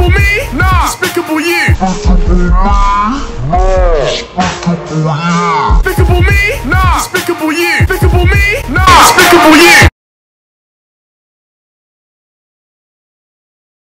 Despicable me? Nah. Despicable you. Despicable me? Nah. Despicable you. Despicable me? Nah. Despicable you.